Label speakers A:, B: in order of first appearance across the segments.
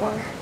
A: for.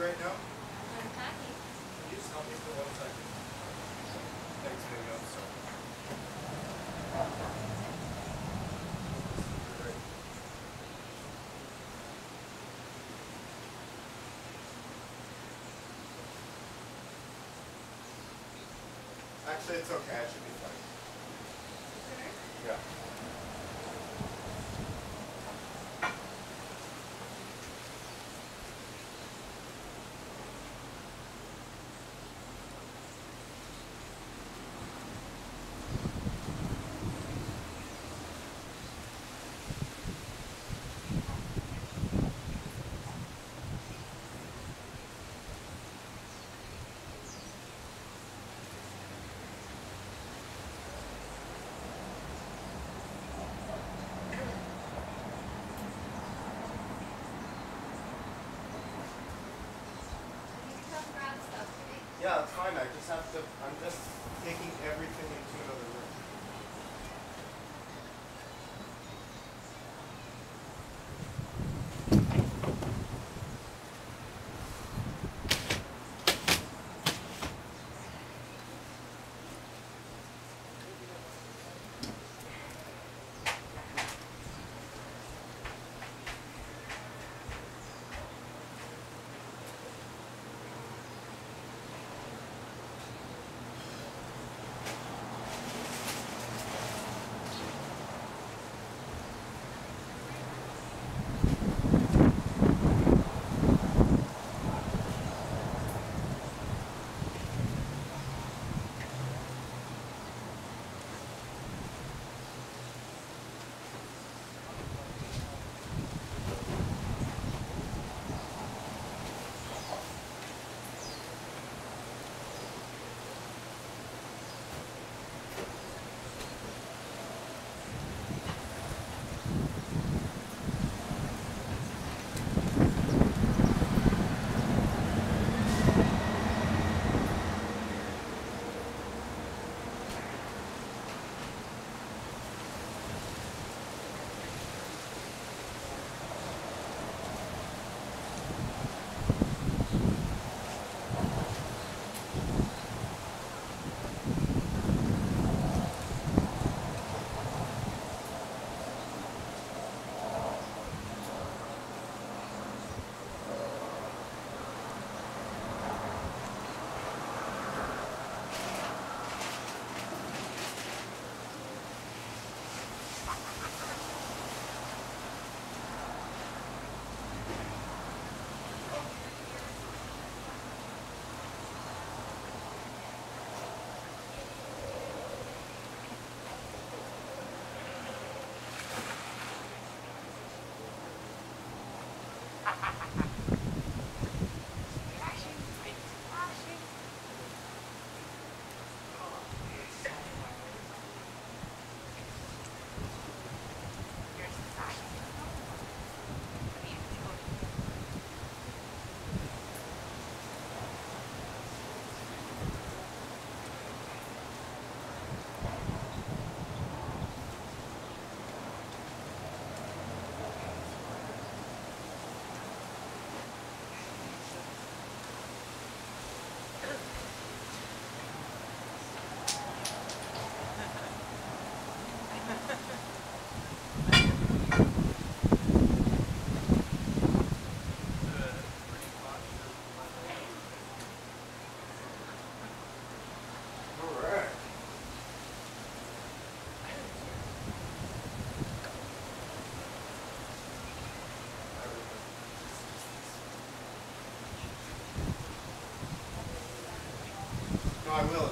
A: Right now?
B: I'm packing.
A: Can you just help me for one second? Thanks. I'm sorry. Actually, it's okay. I should be fine. Yeah. Yeah, it's fine. I just have to. I'm just taking everything I will.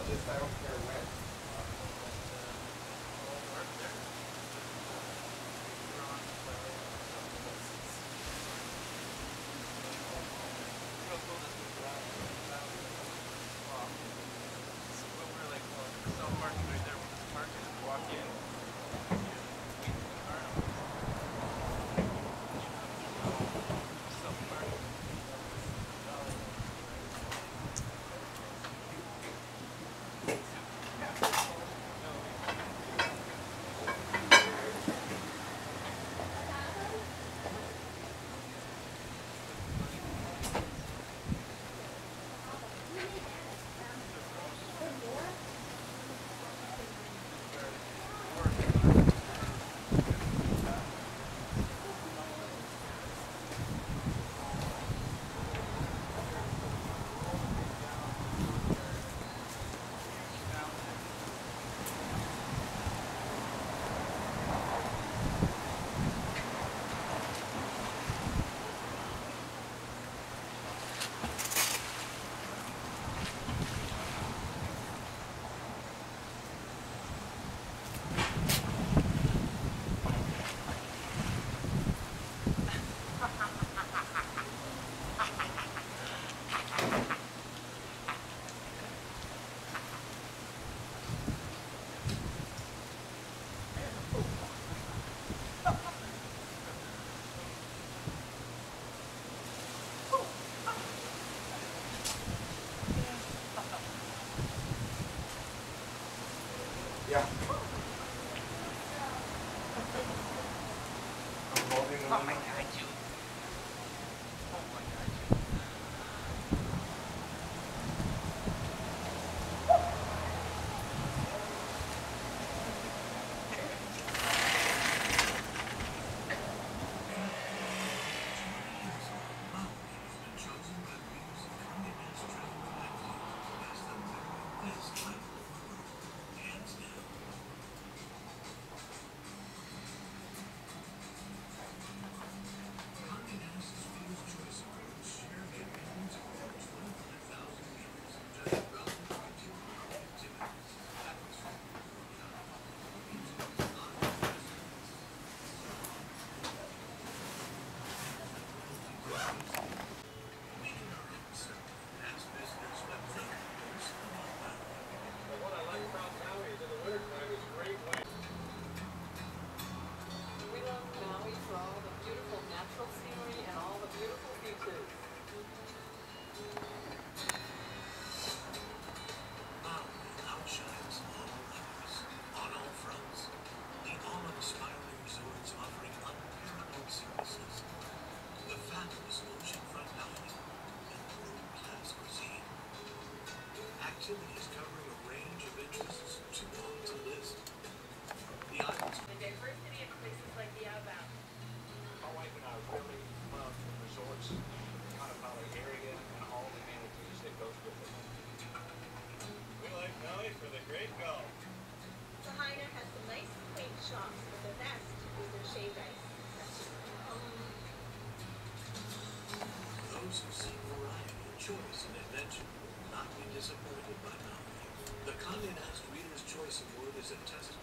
C: Is a testament